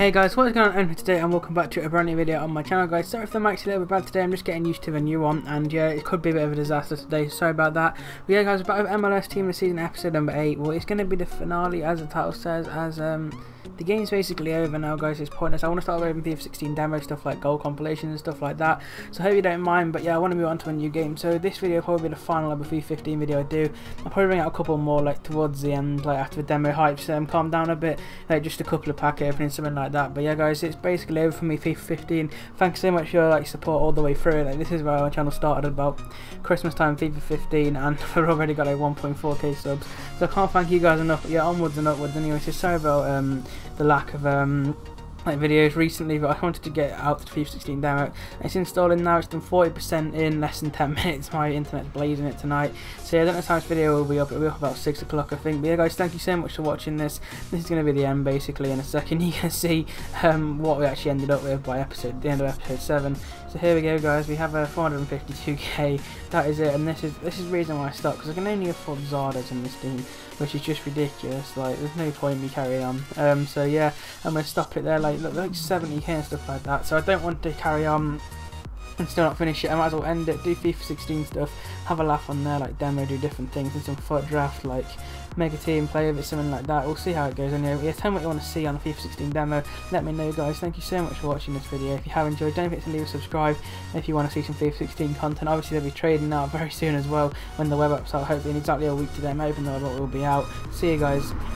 Hey guys, what is going on today and welcome back to a brand new video on my channel guys. Sorry if the mic's a little bit bad today, I'm just getting used to the new one and yeah, it could be a bit of a disaster today, sorry about that. But yeah guys, back with MLS Team of the Season episode number 8. Well, it's going to be the finale as the title says, as um, the game's basically over now guys, it's pointless. I want to start with FIFA 16 demo stuff like goal compilations and stuff like that. So I hope you don't mind, but yeah, I want to move on to a new game. So this video will probably be the final of a FIFA 15 video I do. I'll probably bring out a couple more like towards the end, like after the demo hypes um, calm down a bit, like just a couple of pack openings, something like that. But yeah guys, it's basically over for me FIFA 15. Thanks so much for your like support all the way through. Like this is where our channel started about Christmas time FIFA 15 and we've already got like 1.4k subs. So I can't thank you guys enough. Yeah, onwards and upwards anyway. So sorry about um, the lack of um, like videos recently but I wanted to get out the FIFA 16 demo. It's installing now it's done 40% in less than 10 minutes. My internet's blazing it tonight. So yeah, I don't know how this video will be up. It'll be up about 6 o'clock I think. But yeah guys thank you so much for watching this. This is going to be the end basically in a second. You can see um, what we actually ended up with by episode the end of episode 7 so here we go guys. We have a 452k that is it. And this is this is the reason why I stopped because I can only afford Zardes in this team which is just ridiculous. Like there's no point me carrying on. Um, so yeah I'm going to stop it there like like, look, like 70k and stuff like that. So I don't want to carry on and still not finish it. I might as well end it, do FIFA 16 stuff, have a laugh on there, like demo, do different things, and some foot draft, like mega team, play with it, something like that. We'll see how it goes anyway. Yeah, tell me what you want to see on the FIFA 16 demo. Let me know, guys. Thank you so much for watching this video. If you have enjoyed, don't forget to leave a subscribe if you want to see some FIFA 16 content. Obviously, they'll be trading out very soon as well when the web app's out, hopefully in exactly a week today. I'm hoping the web app will be out. See you guys.